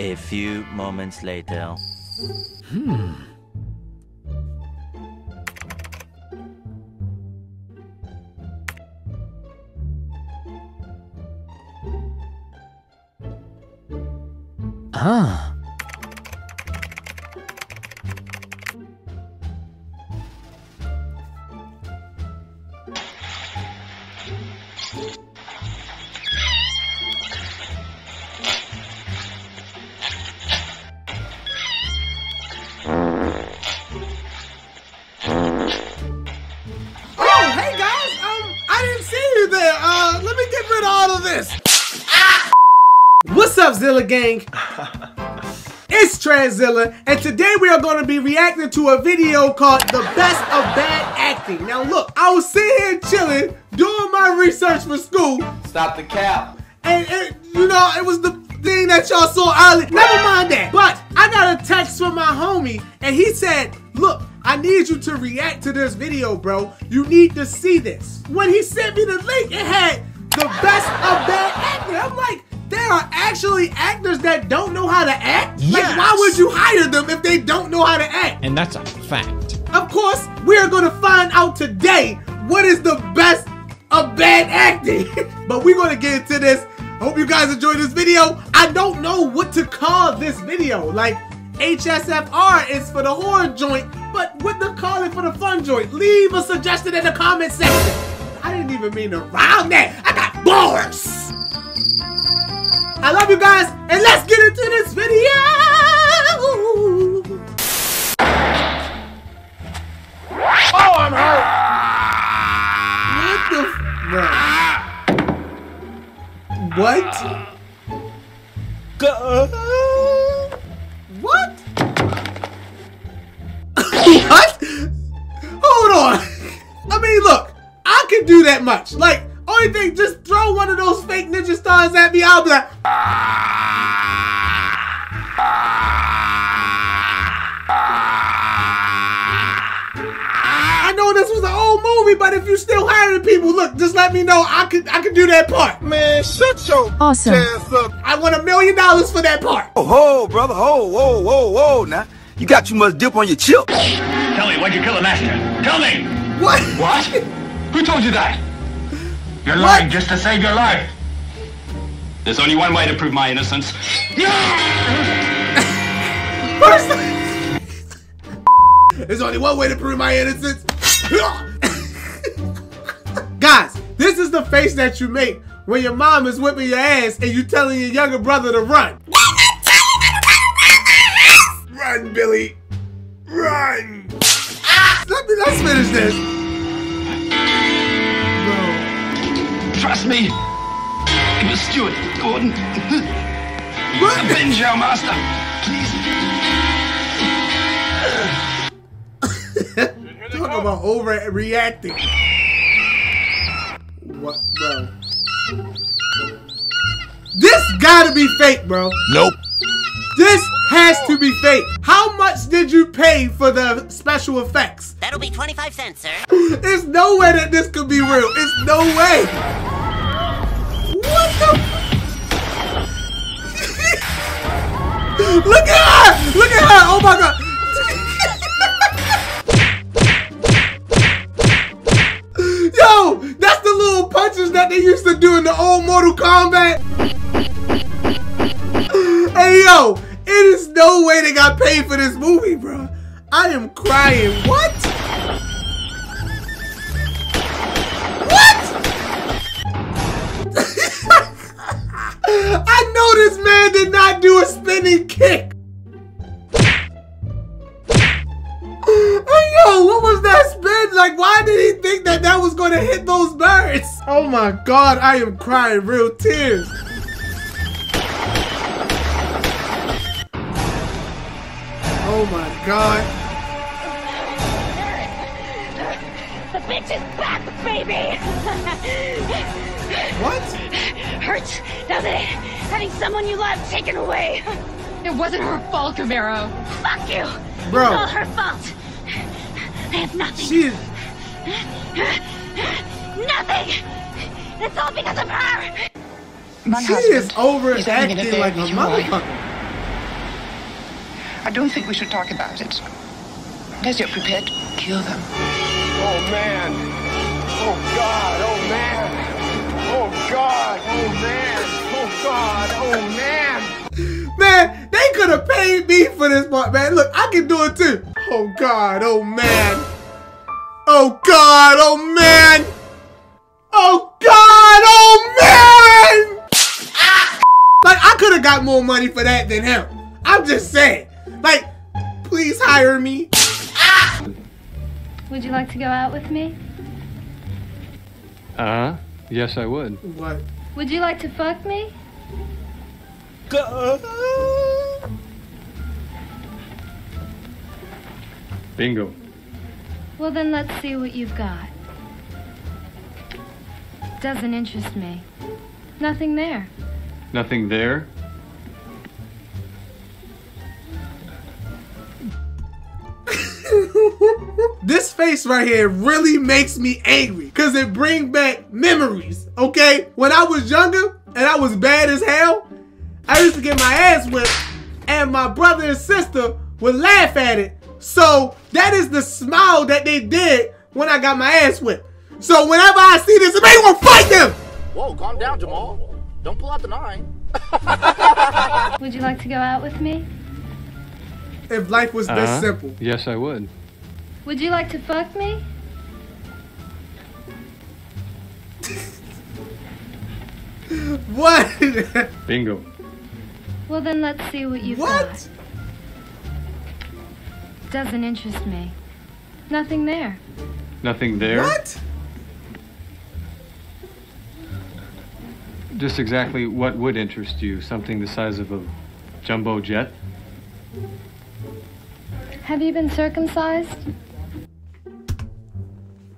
A few moments later. Hmm. Ah. All of this. Ah! What's up, Zilla Gang? It's Trezilla, and today we are going to be reacting to a video called The Best of Bad Acting. Now look, I was sitting here chilling, doing my research for school, Stop the cap. and, and you know, it was the thing that y'all saw earlier. Never mind that. But I got a text from my homie, and he said, look, I need you to react to this video, bro. You need to see this. When he sent me the link, it had the best of bad acting. I'm like, there are actually actors that don't know how to act? Like, why would you hire them if they don't know how to act? And that's a fact. Of course, we are going to find out today what is the best of bad acting. but we're going to get into this. Hope you guys enjoyed this video. I don't know what to call this video. Like, HSFR is for the horror joint, but what to call it for the fun joint? Leave a suggestion in the comment section. I didn't even mean to rhyme that. I got bars. I love you guys, and let's get into this video. Oh, I'm hurt. What the? What? Uh, what? what? Much. Like, only thing, just throw one of those fake ninja stars at me. I'll be like, ah. I know this was an old movie, but if you still hiring people, look, just let me know. I could, I could do that part. Man, shut your Awesome. ass up. I want a million dollars for that part. Oh, ho, brother, ho, whoa, whoa, whoa, now. You got too much dip on your chip. Tell me, why'd you kill the master? Tell me! What? What? Who told you that? You're What? just to save your life. There's only one way to prove my innocence. First, there's only one way to prove my innocence. Guys, this is the face that you make when your mom is whipping your ass and you telling your younger brother to run. run, Billy. Run. Ah, let me let's finish this. Trust me. It was Stuart Gordon. What? Avenge your master. Please. Talk about overreacting. What, bro? This gotta be fake, bro. Nope. This has to be fake. How much did you pay for the special effects? That'll be 25 cents, sir. There's no way that this could be real. It's no way. Look at her! Look at her! Oh my god! Yo, that's the little punches that they used to do in the old Mortal Kombat. Hey yo, it is no way they got paid for this movie, bro. I am crying. What? Spinning kick. Yo, what was that spin? Like, why did he think that that was going to hit those birds? Oh my god, I am crying real tears. Oh my god. The bitch is back, baby! What? Hurts, doesn't it? Having someone you love taken away. It wasn't her fault, Camaro. Fuck you! Bro. It's all her fault. I have nothing. She is. Nothing! It's all because of her! She is overacting like a motherfucker. I don't think we should talk about it. Unless you're prepared to kill them. Oh man. Oh God. Oh man. Oh God. Oh man. Oh God. Oh man. Man, they could have paid me for this part, man. Look, I can do it too. Oh God, oh man. Oh God, oh man. Oh God, oh man. Like, I could have got more money for that than him. I'm just saying. Like, please hire me. Would you like to go out with me? Uh huh. Yes, I would. What? Would you like to fuck me? Bingo. Well, then let's see what you've got. Doesn't interest me. Nothing there. Nothing there? this face right here really makes me angry because it brings back memories, okay? When I was younger and I was bad as hell, I used to get my ass whipped and my brother and sister would laugh at it. So that is the smile that they did when I got my ass whipped. So whenever I see this, it made me want to fight them. Whoa, calm down, Jamal. Don't pull out the nine. Would you like to go out with me? If life was this Uh-huh. simple. Yes, I would. Would you like to fuck me? What? Bingo. Well, then let's see what you've What? got. Doesn't interest me. Nothing there. Nothing there? What? Just exactly what would interest you? Something the size of a jumbo jet? Have you been circumcised?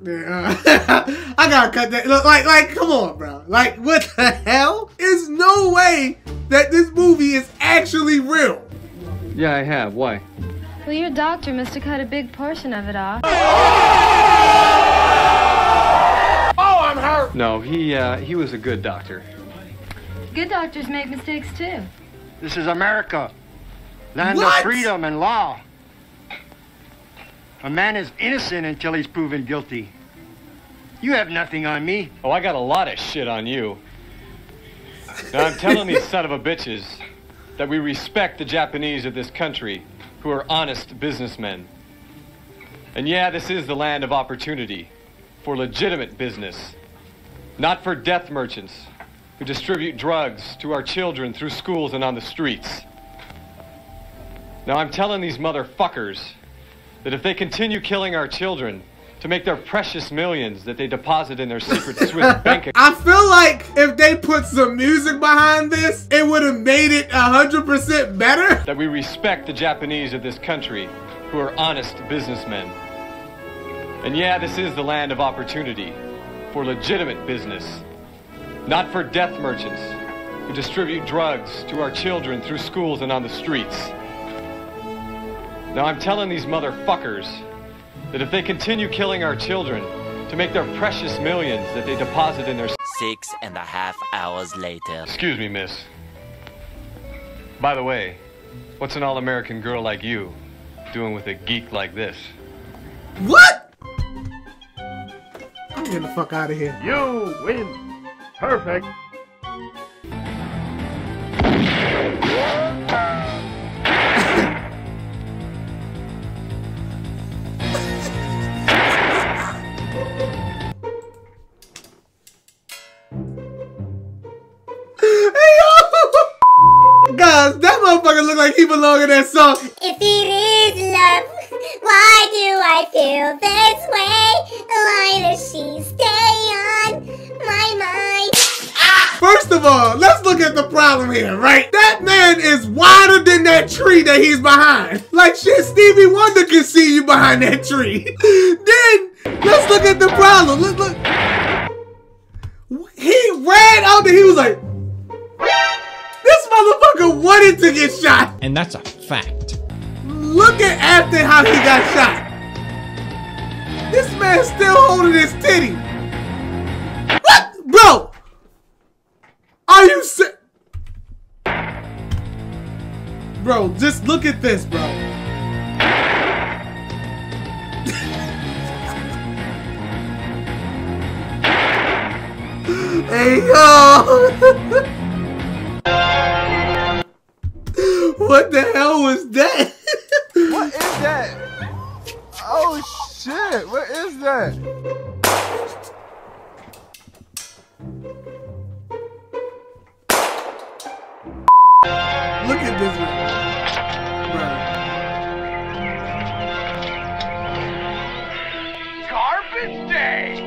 Yeah, uh, I gotta cut that. Look, like, like, come on, bro. Like, what the hell? There's no way that this movie is actually real. Yeah, I have. Why? Well, your doctor must have cut a big portion of it off. Oh, I'm hurt. No, he uh, he was a good doctor. Good doctors make mistakes too. This is America. Land What? of freedom and law. A man is innocent until he's proven guilty. You have nothing on me. Oh, I got a lot of shit on you. Now I'm telling these son of a bitches that we respect the Japanese of this country who are honest businessmen. And yeah, this is the land of opportunity for legitimate business, not for death merchants who distribute drugs to our children through schools and on the streets. Now I'm telling these motherfuckers that if they continue killing our children to make their precious millions that they deposit in their secret Swiss bank account, I feel like if they put some music behind this, it would have made it 100% better. that we respect the Japanese of this country who are honest businessmen. And yeah, this is the land of opportunity for legitimate business, not for death merchants who distribute drugs to our children through schools and on the streets. Now I'm telling these motherfuckers that if they continue killing our children to make their precious millions that they deposit in their Six and a half hours later. Excuse me, miss. By the way, what's an all-American girl like you doing with a geek like this? What? I'm getting the fuck out of here. You win. Perfect. Motherfucker look like he belong in that song. If it is love, why do I feel this way? Why does she stay on my mind? First of all, let's look at the problem here, right? That man is wider than that tree that he's behind. Like shit, Stevie Wonder can see you behind that tree. then let's look at the problem. Look, look. He ran out there. He was like, motherfucker wanted to get shot. And that's a fact. Look at after how he got shot. This man's still holding his titty. What, bro? Are you si- Bro, bro, just look at this, bro. hey yo! what the hell was that? what is that? Oh shit! What is that? Look at this one. Garbage day!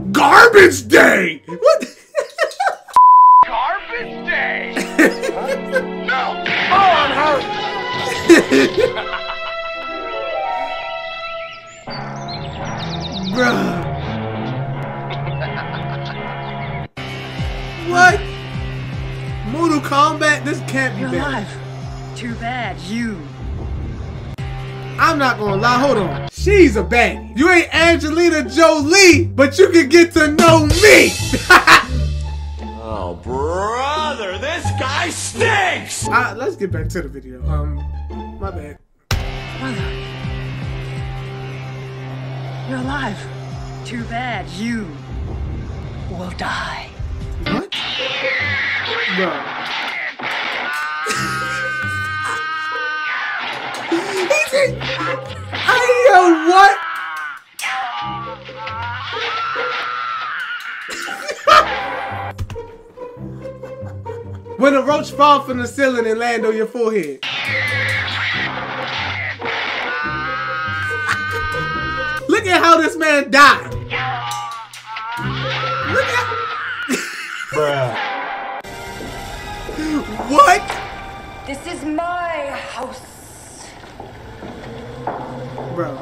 Garbage you. I'm not gonna lie, hold on. She's a baddie. You ain't Angelina Jolie, but you can get to know me. Oh, brother, this guy stinks! uh, let's get back to the video. Um, my bad. Mother. You're alive. Too bad, you will die. What? Bro. He said, I know what? when a roach fall from the ceiling and land on your forehead. Look at how this man died. Look at. Bruh. What? This is my house. Bro.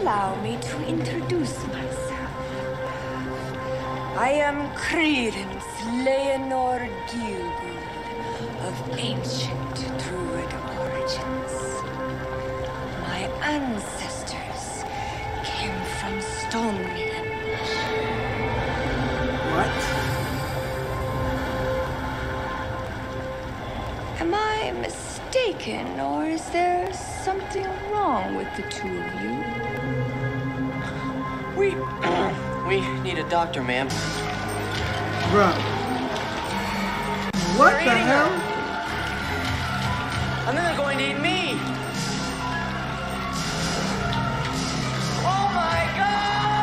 Allow me to introduce myself. I am Creedence Leonore Gielgud of ancient Druid origins. My ancestors came from Stonehenge. What? Mistaken, or is there something wrong with the two of you? We we need a doctor, ma'am. Bro. What the hell? And then they're going to eat me. Oh my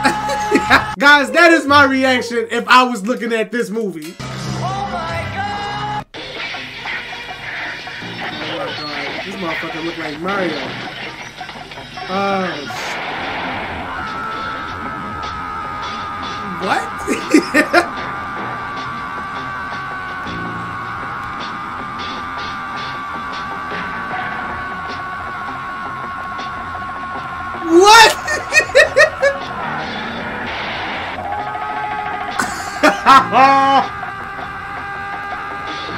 god! Guys, that is my reaction if I was looking at this movie. Look like Mario. Oh, sh- what? what?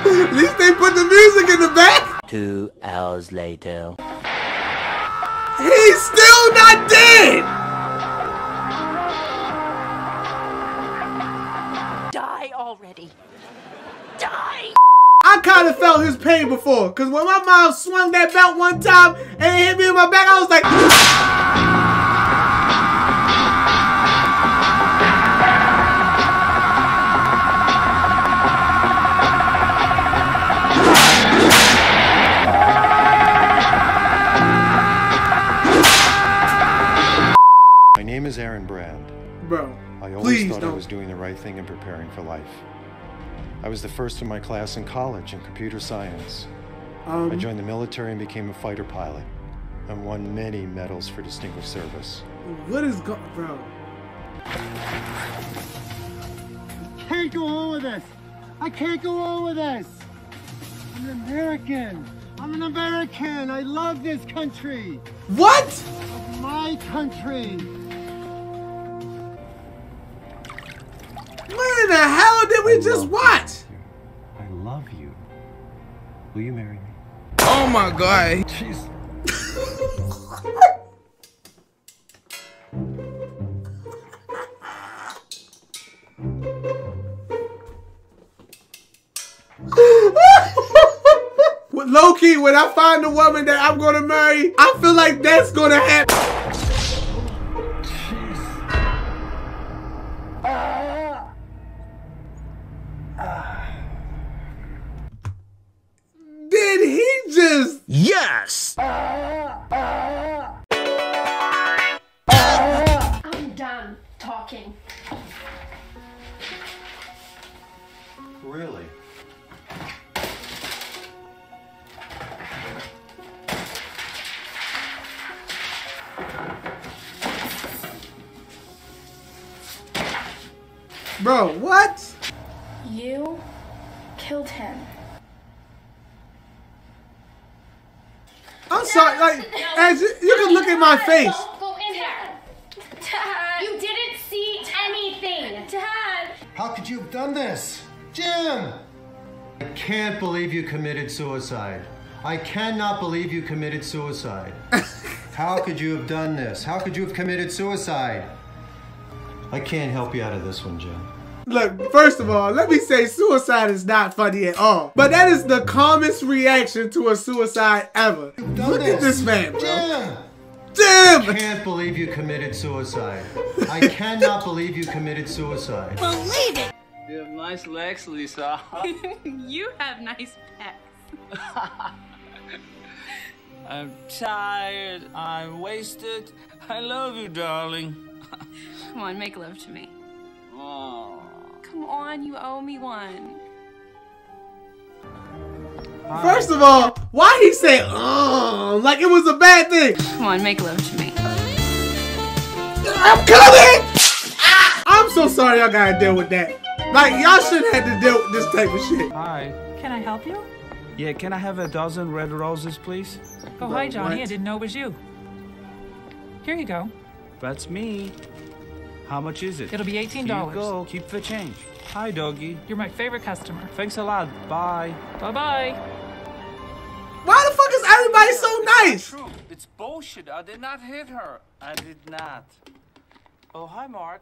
At least they put the music in the back. Two hours later. He's still not dead. Die already. Die! I kind of felt his pain before, cause when my mom swung that belt one time and it hit me in my back, I was like. Bro, I always please thought I don't. was doing the right thing and preparing for life. I was the first in my class in college in computer science. I Um, joined the military and became a fighter pilot and won many medals for distinguished service. what is going bro? I can't go on with this. I can't go on with this. I'm an American. I'm an American. I love this country. What? My country. the hell did we I just watch? You. I love you. Will you marry me? Oh my god. Jeez. Low key, when I find a woman that I'm gonna marry, I feel like that's gonna happen. Yes! My face. Go in there. Dad. You didn't see anything. Dad. How could you have done this? Jim! I can't believe you committed suicide. I cannot believe you committed suicide. How could you have done this? How could you have committed suicide? I can't help you out of this one, Jim. Look, first of all, let me say suicide is not funny at all. But that is the calmest reaction to a suicide ever. Look at this man, bro. Jim! Jim! I can't believe you committed suicide. I cannot believe you committed suicide. Believe it! You have nice legs, Lisa. you have nice pecs. I'm tired. I'm wasted. I love you, darling. Come on, make love to me. Oh. Come on, you owe me one. First of all, why he say uh like it was a bad thing? Come on, make love to me. I'm coming! I'm so sorry y'all gotta deal with that. Like y'all shouldn't have to deal with this type of shit. Hi. Can I help you? Yeah, can I have a dozen red roses, please? Oh, hi, Johnny. I didn't know it was you. Here you go. That's me. How much is it? It'll be $18. Here you go. Keep the change. Hi, doggy. You're my favorite customer. Thanks a lot. Bye. Bye-bye. Why the fuck is everybody so nice? True. It's bullshit. I did not hit her. I did not. Oh, hi, Mark.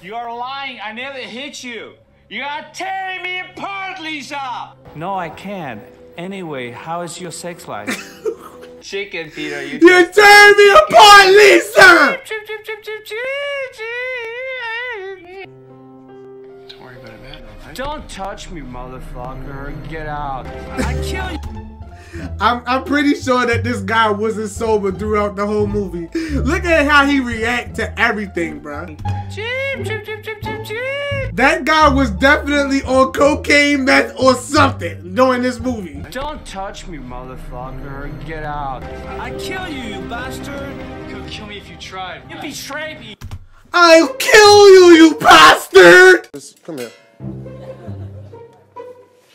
You are lying. I never hit you. You are tearing me apart, Lisa. No, I can't. Anyway, how is your sex life? Chicken, Peter. You You're tearing me apart, Lisa! Don't worry about it, man. Don't touch me, motherfucker. Get out. I kill you. I'm, I'm pretty sure that this guy wasn't sober throughout the whole movie. Look at how he react to everything, bro. Chip, chip, chip, chip, chip, chip. That guy was definitely on cocaine, meth, or something during this movie. Don't touch me, motherfucker. Get out. I kill you, you bastard. You'll kill me if you tried. You betrayed me. I'll kill you, you bastard! Come here.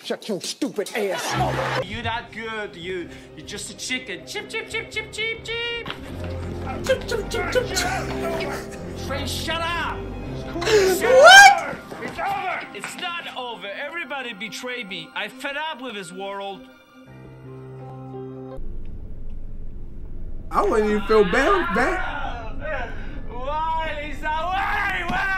Shut your stupid ass up. You're not good. You, you're just a chicken. Chip, chip, chip, chip, chip, chip. Chip, chip, chip, chip, chip. Trey, shut up. What? It's over. It's not over. Everybody betrayed me. I fed up with this world. I wouldn't even feel bad. bad. Why, Lisa? Why? Why?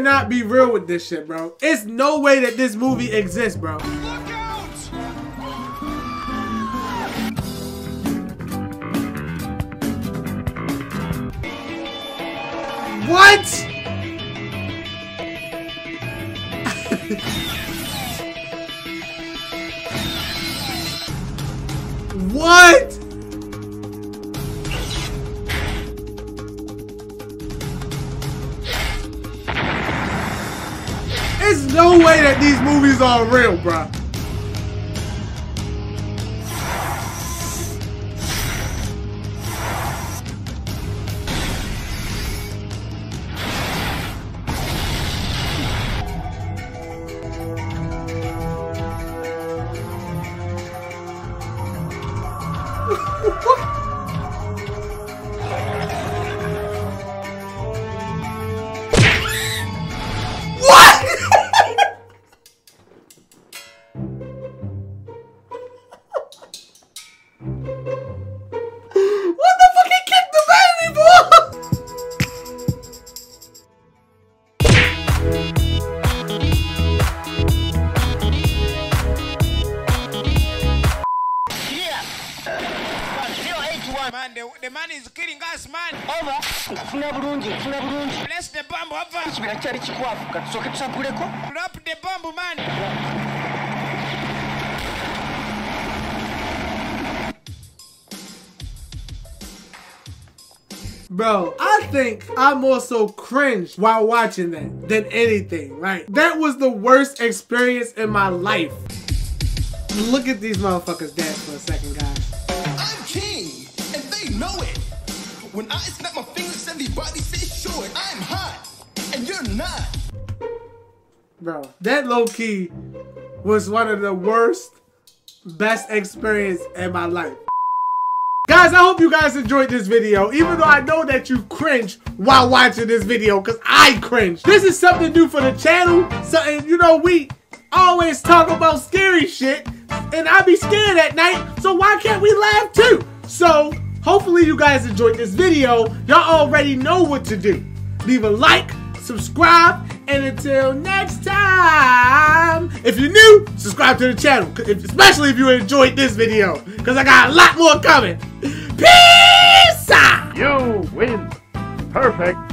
Cannot be real with this shit, bro. It's no way that this movie exists, bro. What? what? No way that these movies are real, bruh. The, the man is killing us, man. Over. Funa bulungi, funa bulungi. Bless the bomb, over. Kirakyali kikwafu, katusooke tusakkuleko. Drop the bomb, man. Bro, I think I more so cringed while watching that than anything, right? That was the worst experience in my life. Look at these motherfuckers dance for a second, guys. When I snap my fingers, everybody say short. I'm hot, and you're not. Bro, that low key was one of the worst, best experience in my life. Guys, I hope you guys enjoyed this video, even though I know that you cringe while watching this video, because I cringe. This is something new for the channel, something, you know, we always talk about scary shit, and I be scared at night, so why can't we laugh too? So, hopefully you guys enjoyed this video. Y'all already know what to do. Leave a like, subscribe, and until next time, if you're new, subscribe to the channel, especially if you enjoyed this video, because I got a lot more coming. Peace out! You win. Perfect.